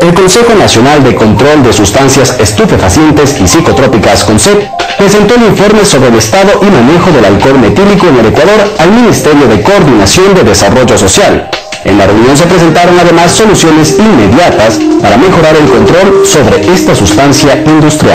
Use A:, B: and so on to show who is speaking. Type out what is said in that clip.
A: El Consejo Nacional de Control de Sustancias Estupefacientes y Psicotrópicas, CONCEP, presentó el informe sobre el estado y manejo del alcohol metílico en el Ecuador al Ministerio de Coordinación de Desarrollo Social. En la reunión se presentaron además soluciones inmediatas para mejorar el control sobre esta sustancia industrial.